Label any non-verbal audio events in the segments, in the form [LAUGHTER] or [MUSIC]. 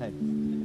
right.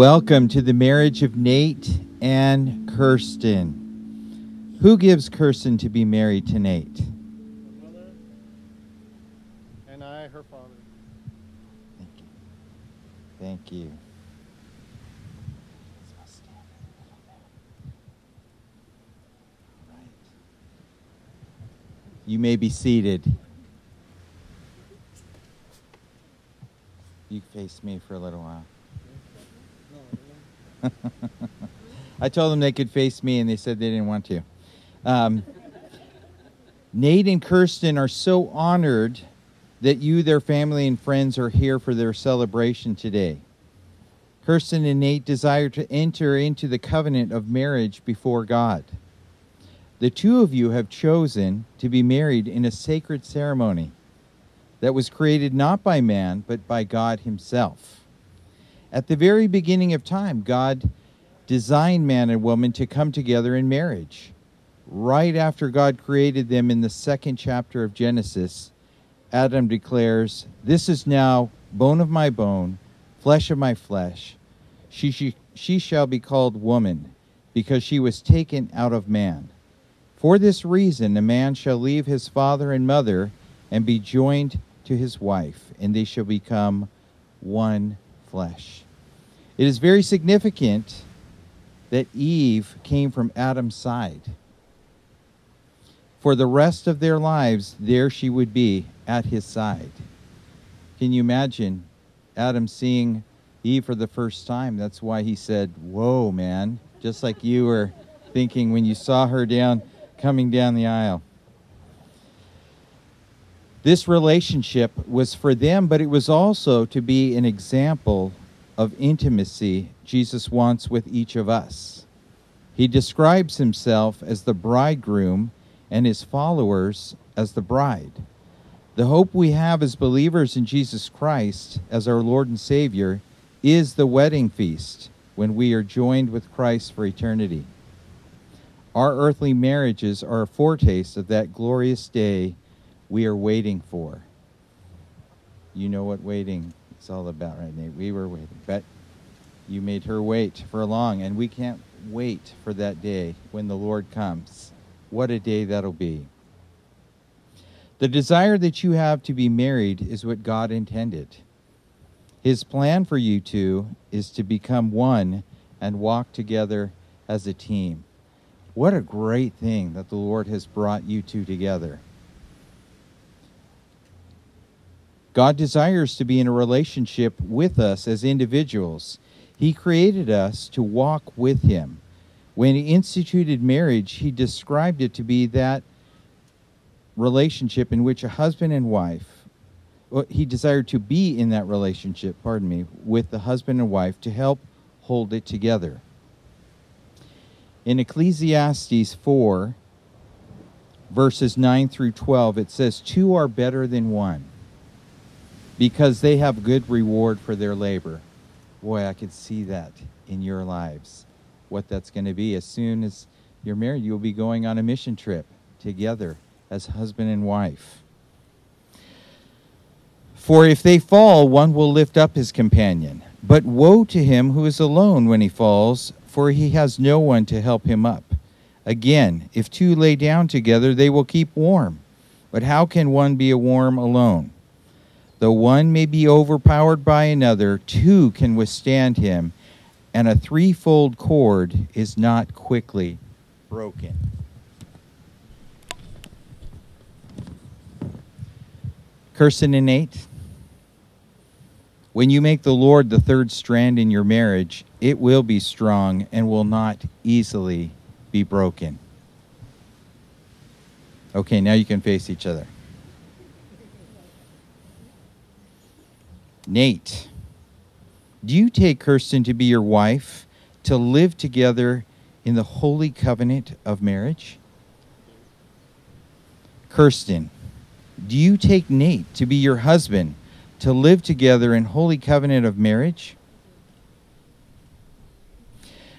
Welcome to the marriage of Nate and Kirstan. Who gives Kirstan to be married to Nate? mother and I, her father. Thank you. Thank you. You may be seated. You face me for a little while. [LAUGHS] I told them they could face me, and they said they didn't want to. Um, Nate and Kirstan are so honored that you, their family, and friends are here for their celebration today. Kirstan and Nate desire to enter into the covenant of marriage before God. The two of you have chosen to be married in a sacred ceremony that was created not by man, but by God Himself. At the very beginning of time, God designed man and woman to come together in marriage. Right after God created them in the second chapter of Genesis, Adam declares, This is now bone of my bone, flesh of my flesh. She, she, she shall be called woman, because she was taken out of man. For this reason, a man shall leave his father and mother and be joined to his wife, and they shall become one flesh. It is very significant that Eve came from Adam's side. For the rest of their lives, there she would be at his side. Can you imagine Adam seeing Eve for the first time? That's why he said, Whoa, man. Just like you were thinking when you saw her down coming down the aisle. This relationship was for them, but it was also to be an example of intimacy Jesus wants with each of us. He describes himself as the bridegroom and his followers as the bride. The hope we have as believers in Jesus Christ as our Lord and Savior is the wedding feast when we are joined with Christ for eternity. Our earthly marriages are a foretaste of that glorious day we are waiting for. You know what waiting is all about, right, Nate? We were waiting. But you made her wait for long, and we can't wait for that day when the Lord comes. What a day that'll be. The desire that you have to be married is what God intended. His plan for you two is to become one and walk together as a team. What a great thing that the Lord has brought you two together. God desires to be in a relationship with us as individuals. He created us to walk with Him. When He instituted marriage, He described it to be that relationship in which a husband and wife, well, He desired to be in that relationship, pardon me, with the husband and wife to help hold it together. In Ecclesiastes 4, verses 9 through 12, it says, Two are better than one because they have good reward for their labor. Boy, I could see that in your lives, what that's going to be. As soon as you're married, you'll be going on a mission trip together as husband and wife. For if they fall, one will lift up his companion. But woe to him who is alone when he falls, for he has no one to help him up. Again, if two lay down together, they will keep warm. But how can one be a warm alone? Though one may be overpowered by another, two can withstand him, and a threefold cord is not quickly broken. Kirstan and Nate, when you make the Lord the third strand in your marriage, it will be strong and will not easily be broken. Okay, now you can face each other. Nate, do you take Kirstan to be your wife to live together in the holy covenant of marriage? Kirstan, do you take Nate to be your husband to live together in holy covenant of marriage?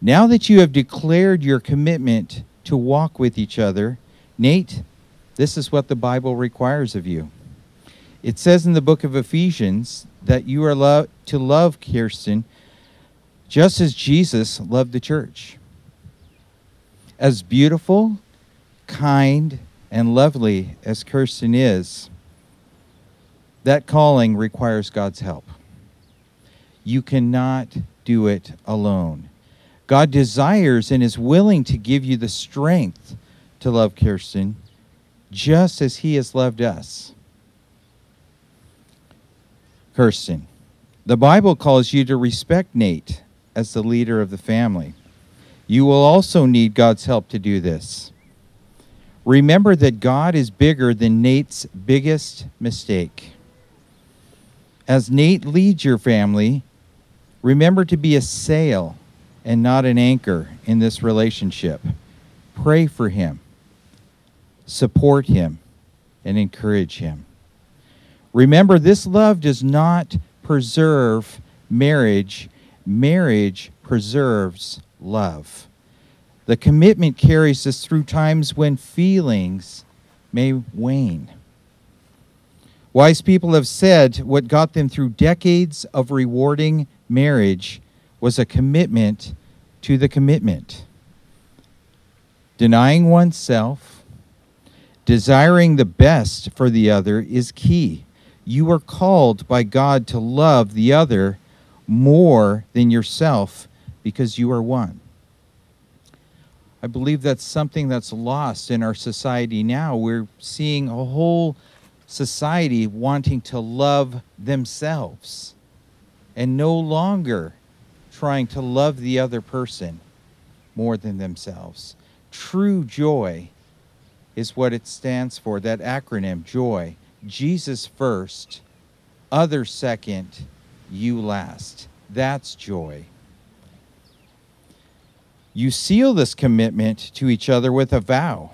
Now that you have declared your commitment to walk with each other, Nate, this is what the Bible requires of you. It says in the book of Ephesians that you are lo- to love Kirstan just as Jesus loved the church. As beautiful, kind, and lovely as Kirstan is, that calling requires God's help. You cannot do it alone. God desires and is willing to give you the strength to love Kirstan just as he has loved us. Kirstan, the Bible calls you to respect Nate as the leader of the family. You will also need God's help to do this. Remember that God is bigger than Nate's biggest mistake. As Nate leads your family, remember to be a sail and not an anchor in this relationship. Pray for him, support him, and encourage him. Remember, this love does not preserve marriage, marriage preserves love. The commitment carries us through times when feelings may wane. Wise people have said what got them through decades of rewarding marriage was a commitment to the commitment. Denying oneself, desiring the best for the other is key. You are called by God to love the other more than yourself because you are one. I believe that's something that's lost in our society now. We're seeing a whole society wanting to love themselves and no longer trying to love the other person more than themselves. True joy is what it stands for, that acronym, joy. Jesus first, others second, you last. That's joy. You seal this commitment to each other with a vow.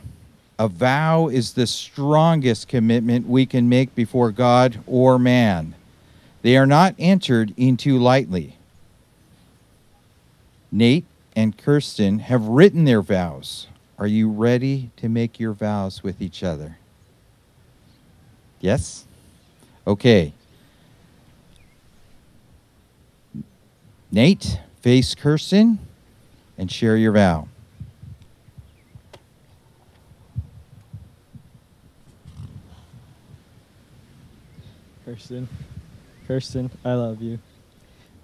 A vow is the strongest commitment we can make before God or man. They are not entered into lightly. Nate and Kirstan have written their vows. Are you ready to make your vows with each other? Yes? Okay. Nate, face Kirstan and share your vow. Kirstan, Kirstan, I love you.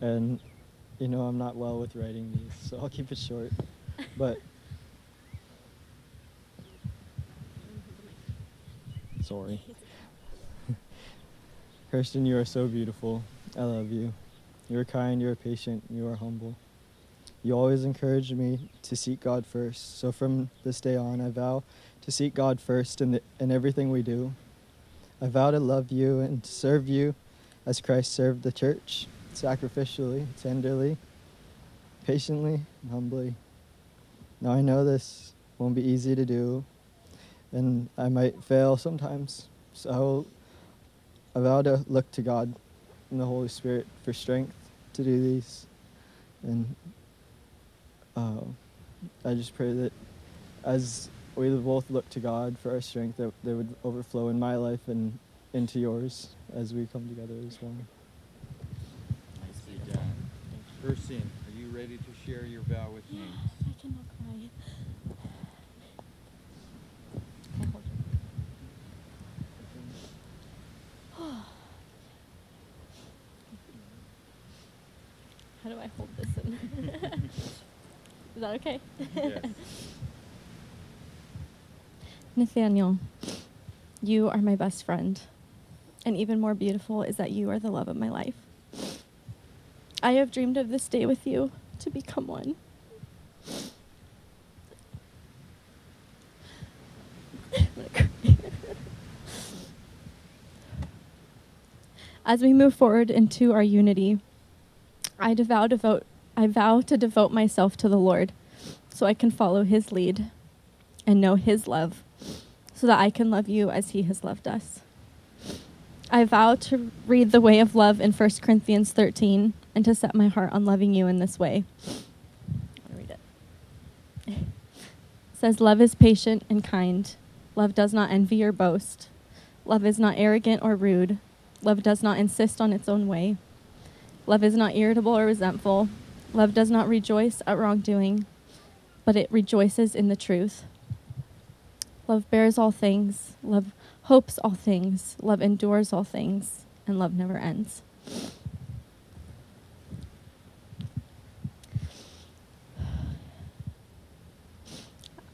And you know I'm not well with writing these, so I'll keep it short. But [LAUGHS] sorry. Kirstan, you are so beautiful. I love you. You are kind, you are patient, you are humble. You always encourage me to seek God first. So from this day on, I vow to seek God first in, the, in everything we do. I vow to love you and serve you as Christ served the church, sacrificially, tenderly, patiently, and humbly. Now I know this won't be easy to do, and I might fail sometimes. So I vow to look to God and the Holy Spirit for strength to do these. And uh, I just pray that as we both look to God for our strength, that they would overflow in my life and into yours as we come together as one. Nicely done. Kirstan, are you ready to share your vow with me? I cannot cry. Okay, hold on. How do I hold this in? Is that okay? Yes. [LAUGHS] Nathaniel, you are my best friend. And even more beautiful is that you are the love of my life. I have dreamed of this day with you to become one. I'm gonna cry. As we move forward into our unity, I vow devote I vow to devote myself to the Lord so I can follow his lead and know his love so that I can love you as he has loved us. I vow to read the way of love in 1 Corinthians 13 and to set my heart on loving you in this way. I'll read it. it says love is patient and kind. Love does not envy or boast. Love is not arrogant or rude. Love does not insist on its own way. Love is not irritable or resentful. Love does not rejoice at wrongdoing, but it rejoices in the truth. Love bears all things. Love hopes all things. Love endures all things. And love never ends.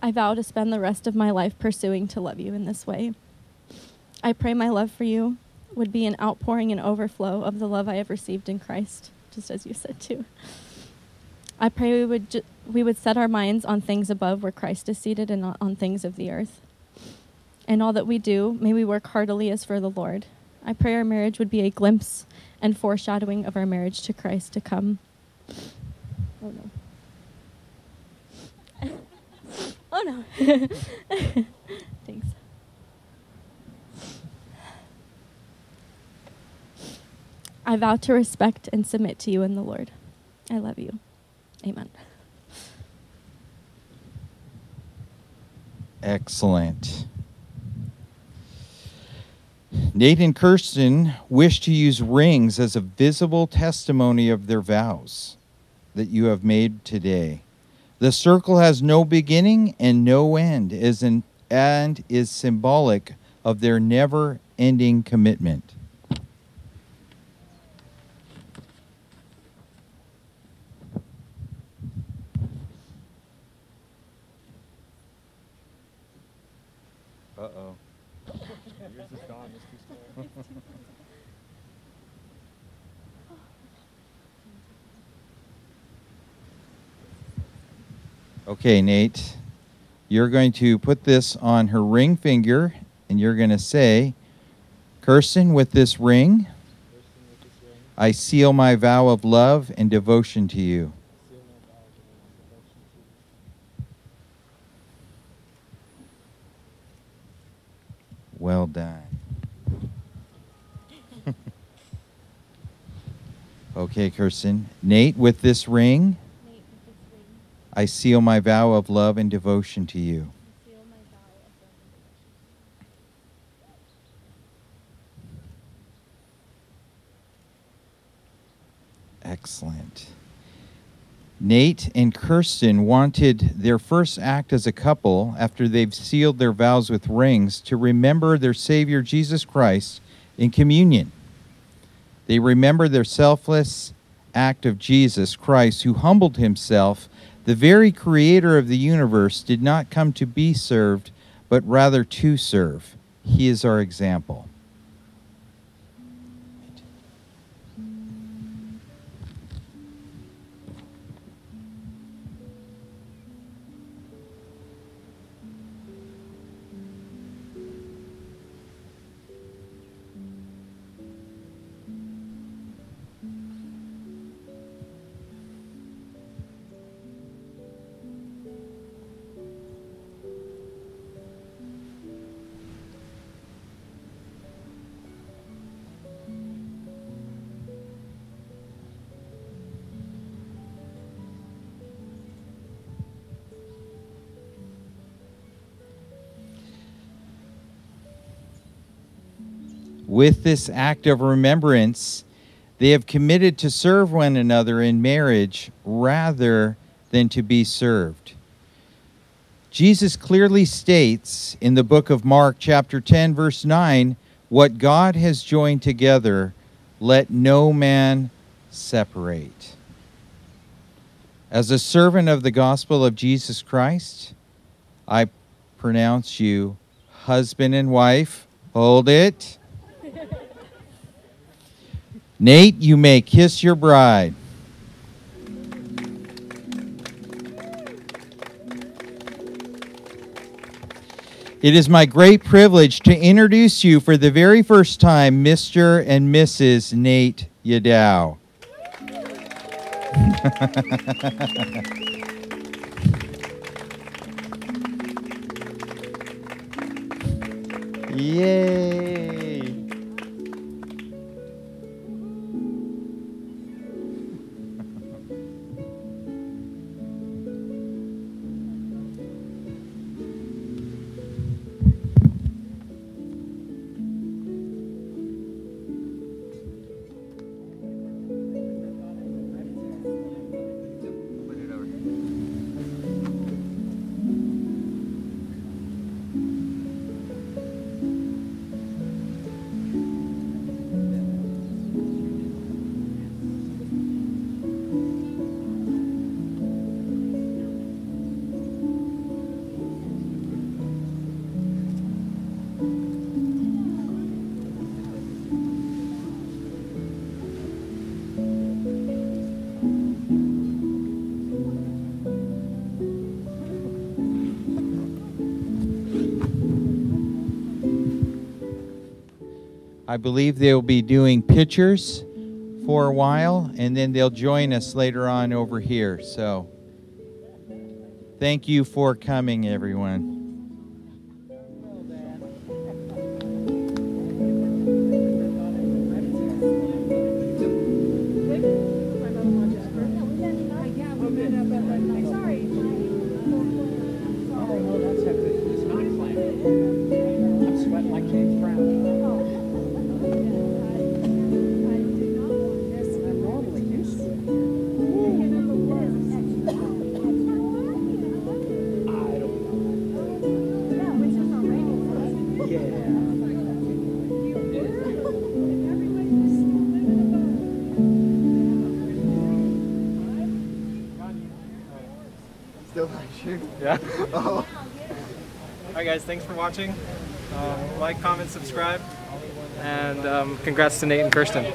I vow to spend the rest of my life pursuing to love you in this way. I pray my love for you would be an outpouring and overflow of the love I have received in Christ, just as you said too. I pray we would ju- we would set our minds on things above where Christ is seated and not on things of the earth. In all that we do, may we work heartily as for the Lord. I pray our marriage would be a glimpse and foreshadowing of our marriage to Christ to come. Oh no. [LAUGHS] oh no. [LAUGHS] Thanks. I vow to respect and submit to you in the Lord. I love you. Amen. Excellent. Nate and Kirstan wish to use rings as a visible testimony of their vows that you have made today. The circle has no beginning and no end, is an, and is symbolic of their never ending commitment. Uh oh. Yours is gone. It's too small. [LAUGHS] Okay, Nate, you're going to put this on her ring finger and you're going to say, Kirstan, with this ring, Kirstan, with this ring, I seal my vow of love and devotion to you. seal my vows and my devotion to you. Done. [LAUGHS] okay, Kirstan. Nate, with this ring, I seal my vow of love and devotion to you. Excellent. Nate and Kirstan wanted their first act as a couple after they've sealed their vows with rings to remember their Savior Jesus Christ in communion. They remember their selfless act of Jesus Christ, who humbled himself. The very creator of the universe did not come to be served, but rather to serve. He is our example. With this act of remembrance, they have committed to serve one another in marriage rather than to be served. Jesus clearly states in the book of Mark, chapter 10, verse 9, what God has joined together, let no man separate. As a servant of the gospel of Jesus Christ, I pronounce you husband and wife. Hold it. Nate, you may kiss your bride. It is my great privilege to introduce you for the very first time, Mr. and Mrs. Nate Yadow. [LAUGHS] Yay! I believe they'll be doing pictures for a while and then they'll join us later on over here. So thank you for coming, everyone. Thanks for watching. Um, like, comment, subscribe, and um, congrats to Nate and Kirstan.